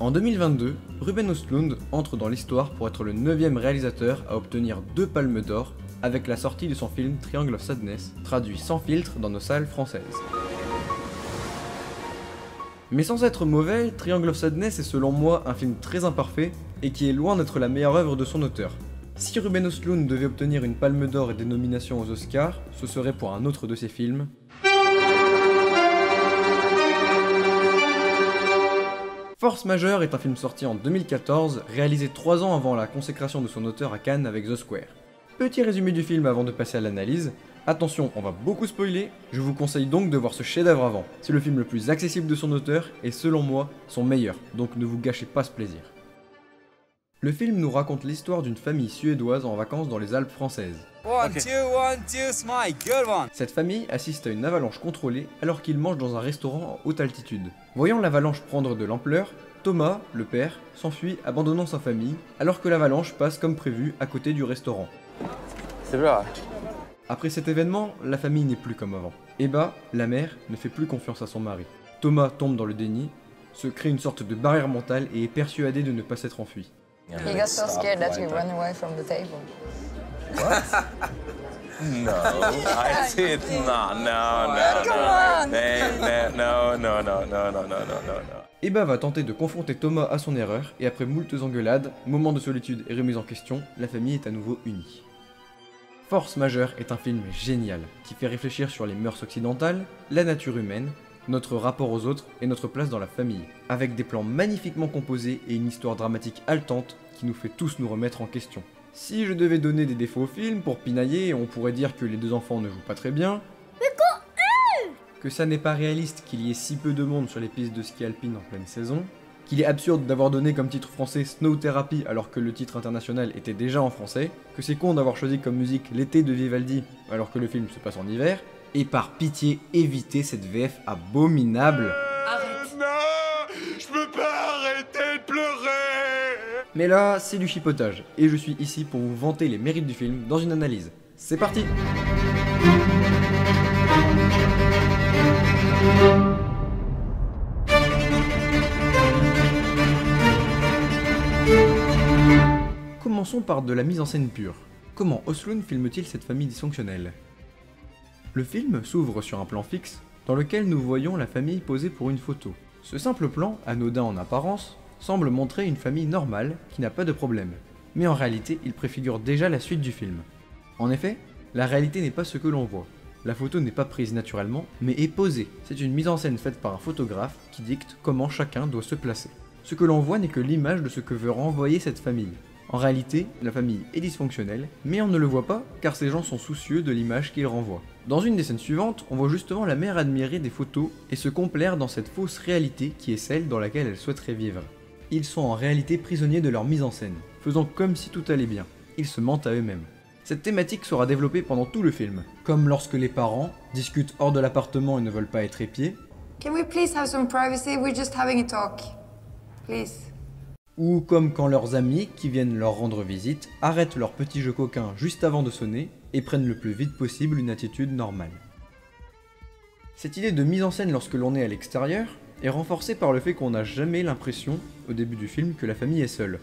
En 2022, Ruben Östlund entre dans l'histoire pour être le neuvième réalisateur à obtenir deux palmes d'or avec la sortie de son film Triangle of Sadness, traduit sans filtre dans nos salles françaises. Mais sans être mauvais, Triangle of Sadness est selon moi un film très imparfait et qui est loin d'être la meilleure œuvre de son auteur. Si Ruben Östlund devait obtenir une palme d'or et des nominations aux Oscars, ce serait pour un autre de ses films, Force majeure est un film sorti en 2014, réalisé 3 ans avant la consécration de son auteur à Cannes avec The Square. Petit résumé du film avant de passer à l'analyse. Attention, on va beaucoup spoiler, je vous conseille donc de voir ce chef-d'œuvre avant. C'est le film le plus accessible de son auteur et selon moi, son meilleur, donc ne vous gâchez pas ce plaisir. Le film nous raconte l'histoire d'une famille suédoise en vacances dans les Alpes françaises. Cette famille assiste à une avalanche contrôlée alors qu'ils mangent dans un restaurant en haute altitude. Voyant l'avalanche prendre de l'ampleur, Thomas, le père, s'enfuit abandonnant sa famille alors que l'avalanche passe comme prévu à côté du restaurant. C'est vrai. Après cet événement, la famille n'est plus comme avant. Eba, la mère, ne fait plus confiance à son mari. Thomas tombe dans le déni, se crée une sorte de barrière mentale et est persuadé de ne pas s'être enfui. He got so scared that he ran away from the table. What? No, I did not. No, no, no. No, no, no, no, no, no, no. Eba va tenter de confronter Thomas à son erreur, et après moultes engueulades, moments de solitude et remise en question, la famille est à nouveau unie. Force majeure est un film génial, qui fait réfléchir sur les mœurs occidentales, la nature humaine, notre rapport aux autres et notre place dans la famille, avec des plans magnifiquement composés et une histoire dramatique haletante qui nous fait tous nous remettre en question. Si je devais donner des défauts au film, pour pinailler, on pourrait dire que les deux enfants ne jouent pas très bien, que ça n'est pas réaliste qu'il y ait si peu de monde sur les pistes de ski alpine en pleine saison, qu'il est absurde d'avoir donné comme titre français Snow Therapy alors que le titre international était déjà en français, que c'est con d'avoir choisi comme musique l'été de Vivaldi alors que le film se passe en hiver, et par pitié évitez cette VF abominable. Mais là, c'est du chipotage, et je suis ici pour vous vanter les mérites du film dans une analyse. C'est parti Commençons par de la mise en scène pure. Comment Oslund filme-t-il cette famille dysfonctionnelle? Le film s'ouvre sur un plan fixe dans lequel nous voyons la famille posée pour une photo. Ce simple plan, anodin en apparence, semble montrer une famille normale qui n'a pas de problème. Mais en réalité, il préfigure déjà la suite du film. En effet, la réalité n'est pas ce que l'on voit. La photo n'est pas prise naturellement, mais est posée. C'est une mise en scène faite par un photographe qui dicte comment chacun doit se placer. Ce que l'on voit n'est que l'image de ce que veut renvoyer cette famille. En réalité, la famille est dysfonctionnelle, mais on ne le voit pas car ces gens sont soucieux de l'image qu'ils renvoient. Dans une des scènes suivantes, on voit justement la mère admirer des photos et se complaire dans cette fausse réalité qui est celle dans laquelle elle souhaiterait vivre. Ils sont en réalité prisonniers de leur mise en scène, faisant comme si tout allait bien. Ils se mentent à eux-mêmes. Cette thématique sera développée pendant tout le film, comme lorsque les parents discutent hors de l'appartement et ne veulent pas être épiés, Can we please have some privacy? We're just having a talk. Please. ou comme quand leurs amis qui viennent leur rendre visite arrêtent leur petit jeu coquin juste avant de sonner et prennent le plus vite possible une attitude normale. Cette idée de mise en scène lorsque l'on est à l'extérieur est renforcée par le fait qu'on n'a jamais l'impression, au début du film, que la famille est seule.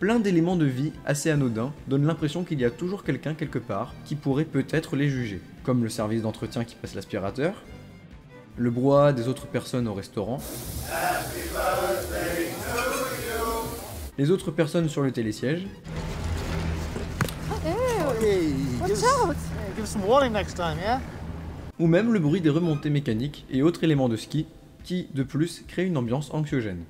Plein d'éléments de vie assez anodins donnent l'impression qu'il y a toujours quelqu'un quelque part qui pourrait peut-être les juger, comme le service d'entretien qui passe l'aspirateur, le brouhaha des autres personnes au restaurant, les autres personnes sur le télésiège, ou même le bruit des remontées mécaniques et autres éléments de ski qui, de plus, créent une ambiance anxiogène.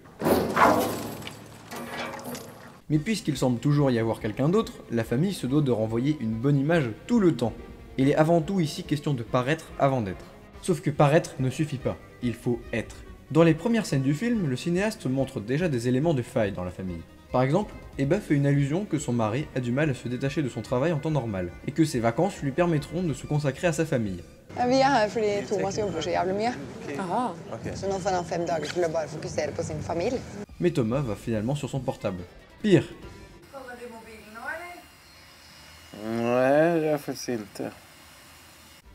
Mais puisqu'il semble toujours y avoir quelqu'un d'autre, la famille se doit de renvoyer une bonne image tout le temps. Il est avant tout ici question de paraître avant d'être. Sauf que paraître ne suffit pas, il faut être. Dans les premières scènes du film, le cinéaste montre déjà des éléments de faille dans la famille. Par exemple, Eba fait une allusion que son mari a du mal à se détacher de son travail en temps normal, et que ses vacances lui permettront de se consacrer à sa famille. Vi er her fordi Thomas jobber så jævlig mye. Så nå får han fem dager til å bare fokusere på sin familie. Mais Thomas va finalement sur son portable. Pire, inte.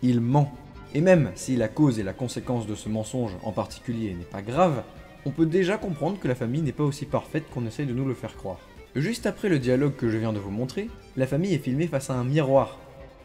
il ment. Et même si la cause et la conséquence de ce mensonge en particulier n'est pas grave, on peut déjà comprendre que la famille n'est pas aussi parfaite qu'on essaye de nous le faire croire. Juste après le dialogue que je viens de vous montrer, la famille est filmée face à un miroir.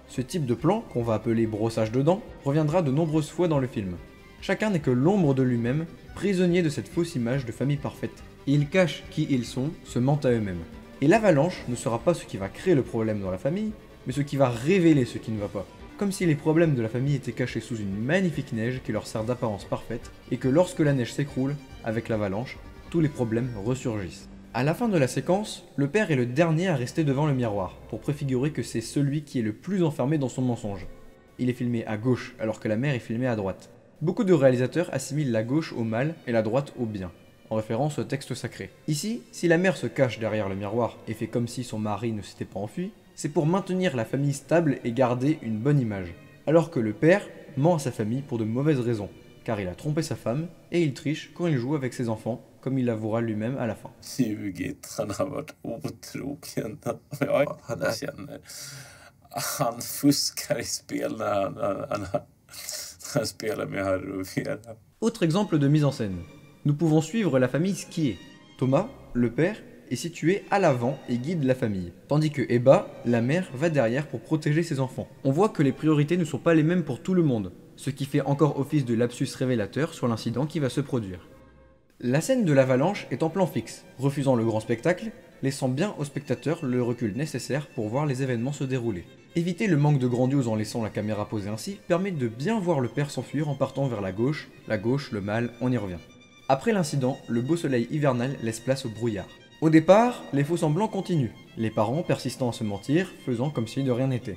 Ce type de plan, qu'on va appeler brossage de dents, reviendra de nombreuses fois dans le film. Chacun n'est que l'ombre de lui-même, prisonnier de cette fausse image de famille parfaite. Ils cachent qui ils sont, se mentent à eux-mêmes. Et l'avalanche ne sera pas ce qui va créer le problème dans la famille, mais ce qui va révéler ce qui ne va pas. Comme si les problèmes de la famille étaient cachés sous une magnifique neige qui leur sert d'apparence parfaite, et que lorsque la neige s'écroule, avec l'avalanche, tous les problèmes ressurgissent. À la fin de la séquence, le père est le dernier à rester devant le miroir, pour préfigurer que c'est celui qui est le plus enfermé dans son mensonge. Il est filmé à gauche, alors que la mère est filmée à droite. Beaucoup de réalisateurs assimilent la gauche au mal et la droite au bien, en référence au texte sacré. Ici, si la mère se cache derrière le miroir et fait comme si son mari ne s'était pas enfui, c'est pour maintenir la famille stable et garder une bonne image. Alors que le père ment à sa famille pour de mauvaises raisons, car il a trompé sa femme et il triche quand il joue avec ses enfants, comme il l'avouera lui-même à la fin. Ljugit, han har varit otrogen. Ja, jag känner. Han fuskar i spel när han, han, han, han spelar med Harry och Vera. Autre exemple de mise en scène. Nous pouvons suivre la famille skier. Thomas, le père, est situé à l'avant et guide la famille, tandis que Eba, la mère, va derrière pour protéger ses enfants. On voit que les priorités ne sont pas les mêmes pour tout le monde, ce qui fait encore office de lapsus révélateur sur l'incident qui va se produire. La scène de l'avalanche est en plan fixe, refusant le grand spectacle, laissant bien au spectateur le recul nécessaire pour voir les événements se dérouler. Éviter le manque de grandiose en laissant la caméra posée ainsi permet de bien voir le père s'enfuir en partant vers la gauche, la gauche, le mal, on y revient. Après l'incident, le beau soleil hivernal laisse place au brouillard. Au départ, les faux semblants continuent, les parents persistant à se mentir, faisant comme si de rien n'était.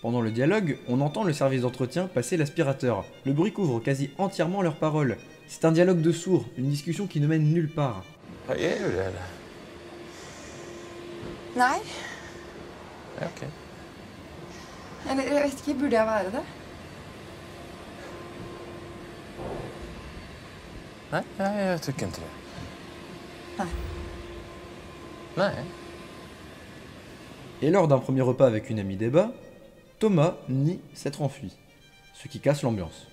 Pendant le dialogue, on entend le service d'entretien passer l'aspirateur. Le bruit couvre quasi entièrement leurs paroles. C'est un dialogue de sourds, une discussion qui ne mène nulle part. Nei. Eller jeg vet ikke, burde jeg være det? Det. Et lors d'un premier repas avec une amie d'Eba, Thomas nie s'être enfui, ce qui casse l'ambiance.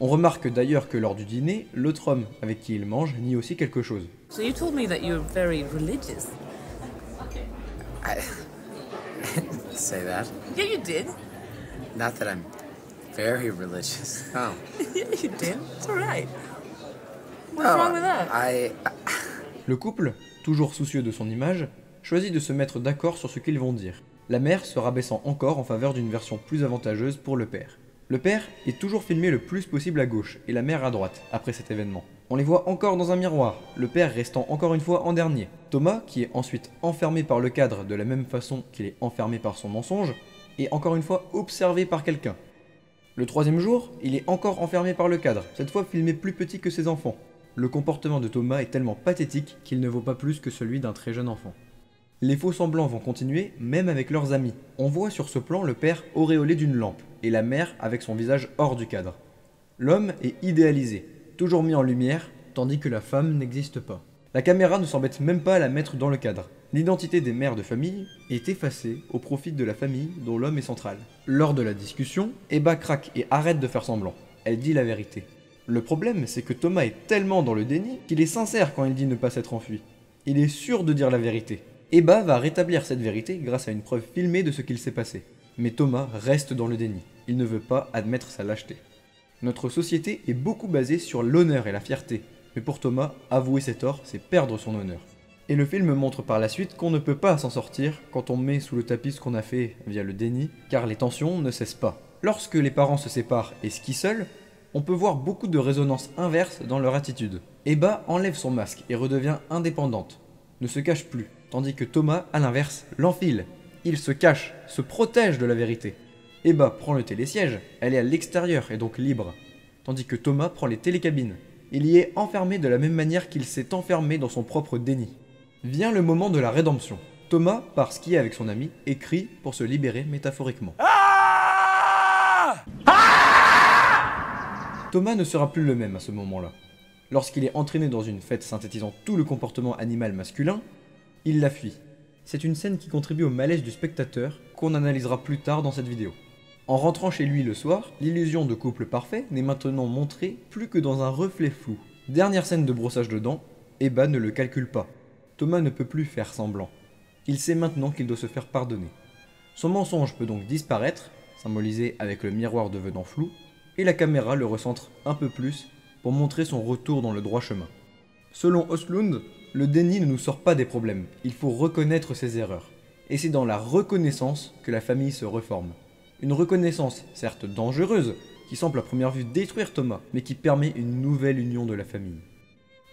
On remarque d'ailleurs que lors du dîner, l'autre homme avec qui il mange nie aussi quelque chose. So you told me that you're very religious. I say that? Yeah, you did. Not that I'm very religious. Yeah, you did? It's all right. What's No, wrong with that? I Le couple, toujours soucieux de son image, choisit de se mettre d'accord sur ce qu'ils vont dire. La mère se rabaissant encore en faveur d'une version plus avantageuse pour le père. Le père est toujours filmé le plus possible à gauche et la mère à droite après cet événement. On les voit encore dans un miroir, le père restant encore une fois en dernier. Thomas, qui est ensuite enfermé par le cadre de la même façon qu'il est enfermé par son mensonge, est encore une fois observé par quelqu'un. Le troisième jour, il est encore enfermé par le cadre, cette fois filmé plus petit que ses enfants. Le comportement de Thomas est tellement pathétique qu'il ne vaut pas plus que celui d'un très jeune enfant. Les faux semblants vont continuer, même avec leurs amis. On voit sur ce plan le père auréolé d'une lampe, et la mère avec son visage hors du cadre. L'homme est idéalisé, toujours mis en lumière, tandis que la femme n'existe pas. La caméra ne s'embête même pas à la mettre dans le cadre. L'identité des mères de famille est effacée au profit de la famille dont l'homme est central. Lors de la discussion, Eba craque et arrête de faire semblant. Elle dit la vérité. Le problème, c'est que Thomas est tellement dans le déni qu'il est sincère quand il dit ne pas s'être enfui. Il est sûr de dire la vérité. Eba va rétablir cette vérité grâce à une preuve filmée de ce qu'il s'est passé. Mais Thomas reste dans le déni. Il ne veut pas admettre sa lâcheté. Notre société est beaucoup basée sur l'honneur et la fierté. Mais pour Thomas, avouer ses torts, c'est perdre son honneur. Et le film montre par la suite qu'on ne peut pas s'en sortir quand on met sous le tapis ce qu'on a fait via le déni, car les tensions ne cessent pas. Lorsque les parents se séparent et skient seuls, on peut voir beaucoup de résonances inverses dans leur attitude. Eba enlève son masque et redevient indépendante, ne se cache plus, tandis que Thomas, à l'inverse, l'enfile. Il se cache, se protège de la vérité. Eba prend le télésiège, elle est à l'extérieur et donc libre, tandis que Thomas prend les télécabines. Il y est enfermé de la même manière qu'il s'est enfermé dans son propre déni. Vient le moment de la rédemption. Thomas, part skier avec son ami, écrit pour se libérer métaphoriquement. Thomas ne sera plus le même à ce moment-là. Lorsqu'il est entraîné dans une fête synthétisant tout le comportement animal masculin, il la fuit. C'est une scène qui contribue au malaise du spectateur qu'on analysera plus tard dans cette vidéo. En rentrant chez lui le soir, l'illusion de couple parfait n'est maintenant montrée plus que dans un reflet flou. Dernière scène de brossage de dents, Eba ne le calcule pas. Thomas ne peut plus faire semblant. Il sait maintenant qu'il doit se faire pardonner. Son mensonge peut donc disparaître, symbolisé avec le miroir devenant flou, et la caméra le recentre un peu plus pour montrer son retour dans le droit chemin. Selon Oslund, le déni ne nous sort pas des problèmes, il faut reconnaître ses erreurs. Et c'est dans la reconnaissance que la famille se reforme. Une reconnaissance certes dangereuse, qui semble à première vue détruire Thomas, mais qui permet une nouvelle union de la famille.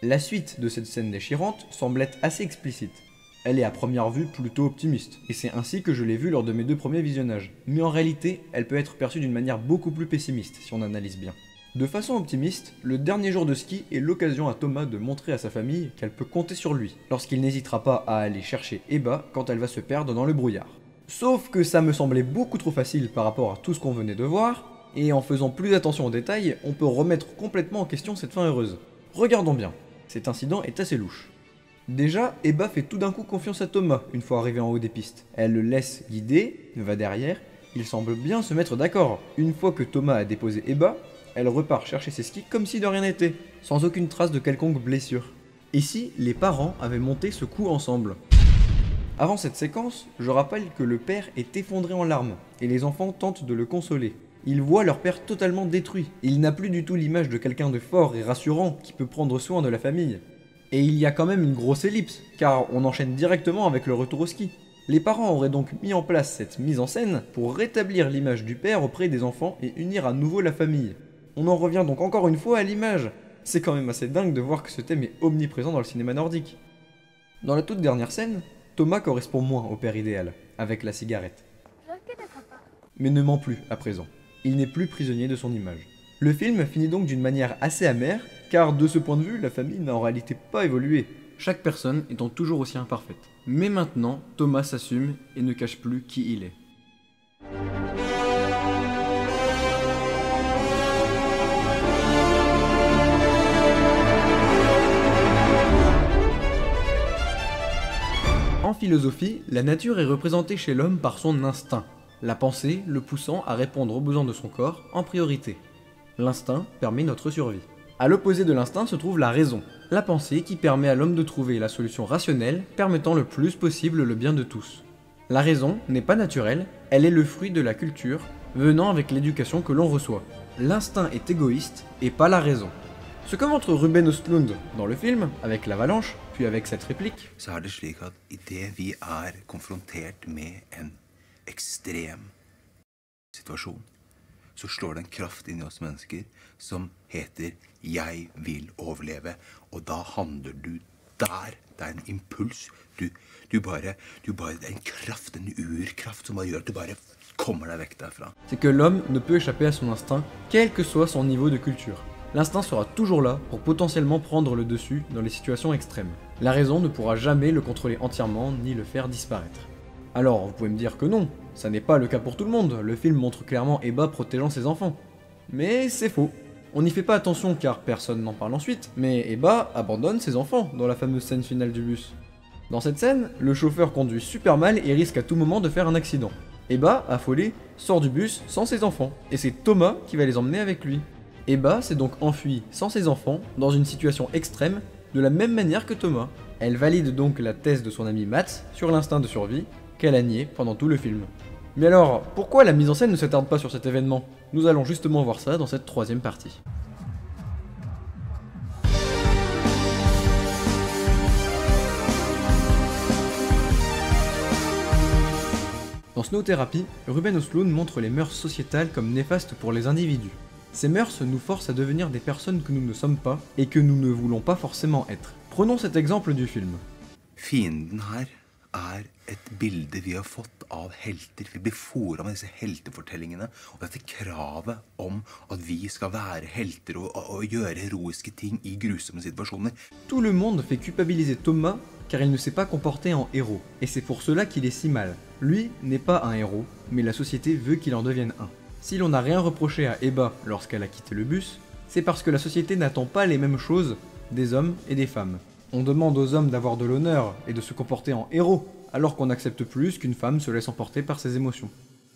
La suite de cette scène déchirante semble être assez explicite. Elle est à première vue plutôt optimiste, et c'est ainsi que je l'ai vue lors de mes deux premiers visionnages. Mais en réalité, elle peut être perçue d'une manière beaucoup plus pessimiste si on analyse bien. De façon optimiste, le dernier jour de ski est l'occasion à Thomas de montrer à sa famille qu'elle peut compter sur lui, lorsqu'il n'hésitera pas à aller chercher Eba quand elle va se perdre dans le brouillard. Sauf que ça me semblait beaucoup trop facile par rapport à tout ce qu'on venait de voir, et en faisant plus attention aux détails, on peut remettre complètement en question cette fin heureuse. Regardons bien, cet incident est assez louche. Déjà, Eba fait tout d'un coup confiance à Thomas une fois arrivé en haut des pistes. Elle le laisse guider, va derrière, il semble bien se mettre d'accord. Une fois que Thomas a déposé Eba, elle repart chercher ses skis comme si de rien n'était, sans aucune trace de quelconque blessure. Et si les parents avaient monté ce coup ensemble? Avant cette séquence, je rappelle que le père est effondré en larmes, et les enfants tentent de le consoler. Ils voient leur père totalement détruit. Il n'a plus du tout l'image de quelqu'un de fort et rassurant qui peut prendre soin de la famille. Et il y a quand même une grosse ellipse, car on enchaîne directement avec le retour au ski. Les parents auraient donc mis en place cette mise en scène pour rétablir l'image du père auprès des enfants et unir à nouveau la famille. On en revient donc encore une fois à l'image. C'est quand même assez dingue de voir que ce thème est omniprésent dans le cinéma nordique. Dans la toute dernière scène, Thomas correspond moins au père idéal, avec la cigarette. Mais ne ment plus à présent il n'est plus prisonnier de son image. Le film finit donc d'une manière assez amère, car de ce point de vue, la famille n'a en réalité pas évolué, chaque personne étant toujours aussi imparfaite. Mais maintenant, Thomas s'assume et ne cache plus qui il est. En philosophie, la nature est représentée chez l'homme par son instinct, la pensée le poussant à répondre aux besoins de son corps en priorité. L'instinct permet notre survie. À l'opposé de l'instinct se trouve la raison, la pensée qui permet à l'homme de trouver la solution rationnelle permettant le plus possible le bien de tous. La raison n'est pas naturelle, elle est le fruit de la culture, venant avec l'éducation que l'on reçoit. L'instinct est égoïste et pas la raison. Ce que montre Ruben Östlund dans le film, avec l'avalanche, puis avec cette réplique, ekstrem situasjon, så slår det en kraft inn i oss mennesker som heter 'jeg vil overleve'. Og da handler du der. Det er en impuls. Du, du, bare, du bare, det er en kraft, en urkraft, som bare gjør at du bare kommer deg vekk derfra. C'est que l'homme ne peut échapper à son instinct, quel que soit son niveau de culture. L'instinct sera toujours là pour potentiellement prendre le dessus dans les situations extrêmes. La raison ne pourra jamais le contrôler entièrement ni le faire disparaître. Alors, vous pouvez me dire que non, ça n'est pas le cas pour tout le monde, le film montre clairement Eba protégeant ses enfants. Mais c'est faux. On n'y fait pas attention car personne n'en parle ensuite, mais Eba abandonne ses enfants dans la fameuse scène finale du bus. Dans cette scène, le chauffeur conduit super mal et risque à tout moment de faire un accident. Eba, affolé, sort du bus sans ses enfants, et c'est Thomas qui va les emmener avec lui. Eba s'est donc enfuie sans ses enfants, dans une situation extrême, de la même manière que Thomas. Elle valide donc la thèse de son ami Matt sur l'instinct de survie, qu'elle a nié pendant tout le film. Mais alors, pourquoi la mise en scène ne s'attarde pas sur cet événement? Nous allons justement voir ça dans cette troisième partie. Dans Snow Therapy, Ruben Osloon montre les mœurs sociétales comme néfastes pour les individus. Ces mœurs nous forcent à devenir des personnes que nous ne sommes pas et que nous ne voulons pas forcément être. Prenons cet exemple du film. er et bilde vi har fått av helter. Vi blir fora med disse heltefortellingene. Og dette kravet om at vi skal være helter og, og, og gjøre heroiske ting i grusomme situasjoner. Tout le monde fait culpabiliser Thomas car il ne s'est pas comporté en héros. Et c'est pour cela qu'il est si mal. Lui n'est pas un héros, mais la société veut qu'il en devienne un. Si l'on n'a rien reproché à Eba lorsqu'elle a quitté le bus, c'est parce que la société n'attend pas les mêmes choses des hommes et des femmes. On demande aux hommes d'avoir de l'honneur et de se comporter en héros, alors qu'on accepte plus qu'une femme se laisse emporter par ses émotions.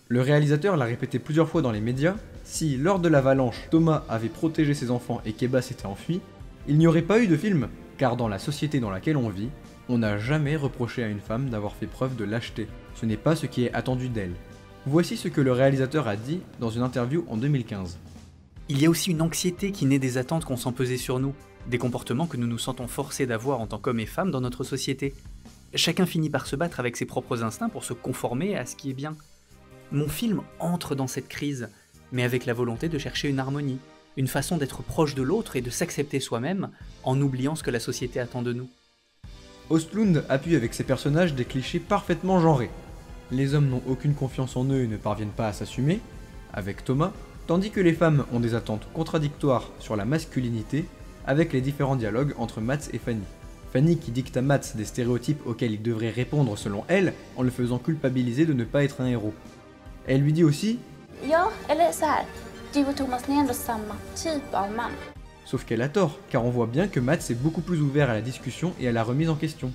Le réalisateur l'a répété plusieurs fois dans les médias, si lors de l'avalanche Thomas avait protégé ses enfants et qu'Eba s'était enfui, Il n'y aurait pas eu de film, car dans la société dans laquelle on vit, on n'a jamais reproché à une femme d'avoir fait preuve de lâcheté. Ce n'est pas ce qui est attendu d'elle. Voici ce que le réalisateur a dit dans une interview en 2015. Il y a aussi une anxiété qui naît des attentes qu'on sent peser sur nous, des comportements que nous nous sentons forcés d'avoir en tant qu'hommes et femmes dans notre société. Chacun finit par se battre avec ses propres instincts pour se conformer à ce qui est bien. Mon film entre dans cette crise, mais avec la volonté de chercher une harmonie, une façon d'être proche de l'autre et de s'accepter soi-même en oubliant ce que la société attend de nous. Ostlund appuie avec ses personnages des clichés parfaitement genrés. Les hommes n'ont aucune confiance en eux et ne parviennent pas à s'assumer, avec Thomas, tandis que les femmes ont des attentes contradictoires sur la masculinité, avec les différents dialogues entre Mats et Fanny. Fanny qui dicte à Mats des stéréotypes auxquels il devrait répondre selon elle, en le faisant culpabiliser de ne pas être un héros. Elle lui dit aussi. Sauf qu'elle a tort, car on voit bien que Mats est beaucoup plus ouvert à la discussion et à la remise en question.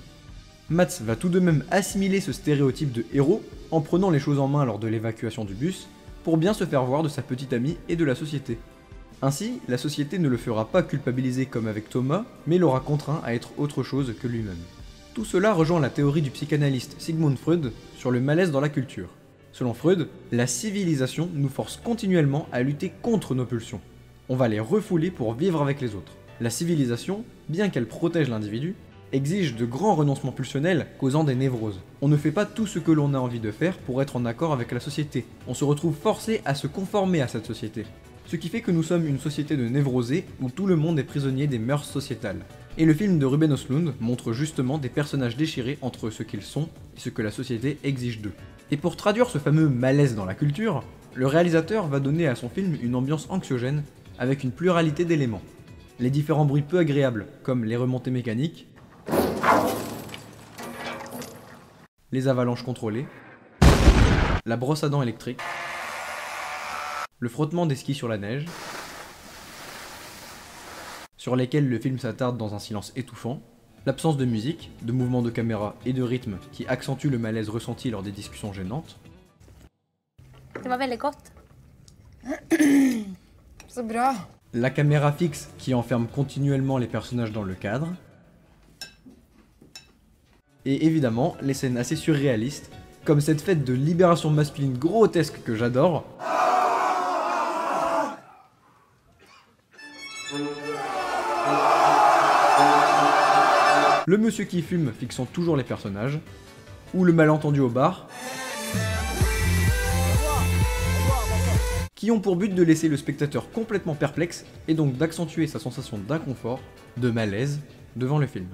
Mats va tout de même assimiler ce stéréotype de héros en prenant les choses en main lors de l'évacuation du bus, pour bien se faire voir de sa petite amie et de la société. Ainsi, la société ne le fera pas culpabiliser comme avec Thomas, mais l'aura contraint à être autre chose que lui-même. Tout cela rejoint la théorie du psychanalyste Sigmund Freud sur le malaise dans la culture. Selon Freud, la civilisation nous force continuellement à lutter contre nos pulsions. On va les refouler pour vivre avec les autres. La civilisation, bien qu'elle protège l'individu, exige de grands renoncements pulsionnels causant des névroses. On ne fait pas tout ce que l'on a envie de faire pour être en accord avec la société. On se retrouve forcé à se conformer à cette société. Ce qui fait que nous sommes une société de névrosés où tout le monde est prisonnier des mœurs sociétales. Et le film de Ruben Östlund montre justement des personnages déchirés entre ce qu'ils sont et ce que la société exige d'eux. Et pour traduire ce fameux malaise dans la culture, le réalisateur va donner à son film une ambiance anxiogène avec une pluralité d'éléments. Les différents bruits peu agréables, comme les remontées mécaniques, les avalanches contrôlées, la brosse à dents électrique, le frottement des skis sur la neige, sur lesquels le film s'attarde dans un silence étouffant, l'absence de musique, de mouvement de caméra et de rythme qui accentue le malaise ressenti lors des discussions gênantes, la caméra fixe qui enferme continuellement les personnages dans le cadre, et évidemment les scènes assez surréalistes, comme cette fête de libération masculine grotesque que j'adore, le monsieur qui fume fixant toujours les personnages, ou le malentendu au bar, qui ont pour but de laisser le spectateur complètement perplexe et donc d'accentuer sa sensation d'inconfort, de malaise, devant le film.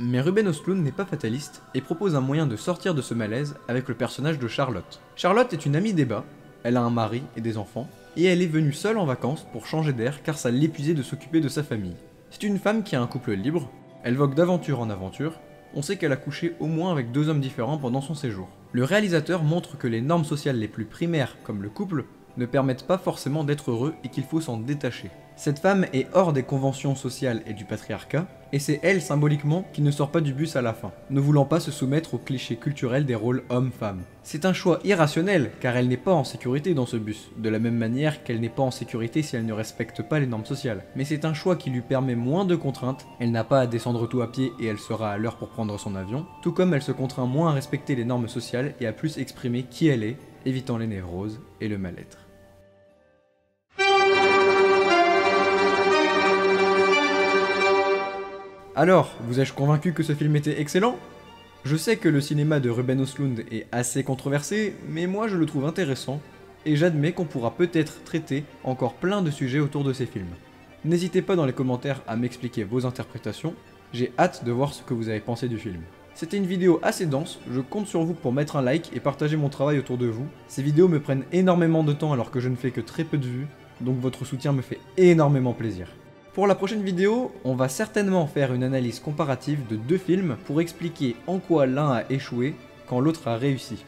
Mais Ruben Östlund n'est pas fataliste et propose un moyen de sortir de ce malaise avec le personnage de Charlotte. Charlotte est une amie d'Eba, elle a un mari et des enfants, et elle est venue seule en vacances pour changer d'air car ça l'épuisait de s'occuper de sa famille. C'est une femme qui a un couple libre, elle vogue d'aventure en aventure, on sait qu'elle a couché au moins avec deux hommes différents pendant son séjour. Le réalisateur montre que les normes sociales les plus primaires, comme le couple, ne permettent pas forcément d'être heureux et qu'il faut s'en détacher. Cette femme est hors des conventions sociales et du patriarcat, et c'est elle symboliquement qui ne sort pas du bus à la fin, ne voulant pas se soumettre aux clichés culturels des rôles hommes-femmes. C'est un choix irrationnel, car elle n'est pas en sécurité dans ce bus, de la même manière qu'elle n'est pas en sécurité si elle ne respecte pas les normes sociales. Mais c'est un choix qui lui permet moins de contraintes, elle n'a pas à descendre tout à pied et elle sera à l'heure pour prendre son avion, tout comme elle se contraint moins à respecter les normes sociales et à plus exprimer qui elle est, évitant les névroses et le mal-être. Alors, vous ai-je convaincu que ce film était excellent? Je sais que le cinéma de Ruben Östlund est assez controversé, mais moi je le trouve intéressant, et j'admets qu'on pourra peut-être traiter encore plein de sujets autour de ces films. N'hésitez pas dans les commentaires à m'expliquer vos interprétations, j'ai hâte de voir ce que vous avez pensé du film. C'était une vidéo assez dense, je compte sur vous pour mettre un like et partager mon travail autour de vous. Ces vidéos me prennent énormément de temps alors que je ne fais que très peu de vues, donc votre soutien me fait énormément plaisir. Pour la prochaine vidéo, on va certainement faire une analyse comparative de deux films pour expliquer en quoi l'un a échoué quand l'autre a réussi.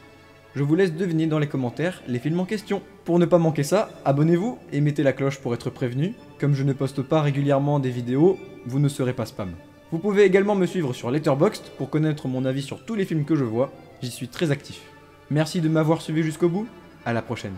Je vous laisse deviner dans les commentaires les films en question. Pour ne pas manquer ça, abonnez-vous et mettez la cloche pour être prévenu. Comme je ne poste pas régulièrement des vidéos, vous ne serez pas spam. Vous pouvez également me suivre sur Letterboxd pour connaître mon avis sur tous les films que je vois, j'y suis très actif. Merci de m'avoir suivi jusqu'au bout, à la prochaine.